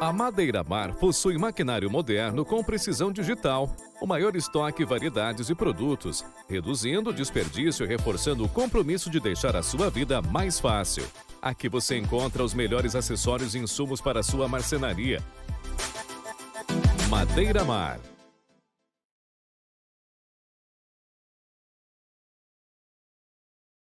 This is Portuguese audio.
A Madeira Mar possui maquinário moderno com precisão digital, o maior estoque, variedades e produtos, reduzindo o desperdício e reforçando o compromisso de deixar a sua vida mais fácil. Aqui você encontra os melhores acessórios e insumos para a sua marcenaria. Madeira Mar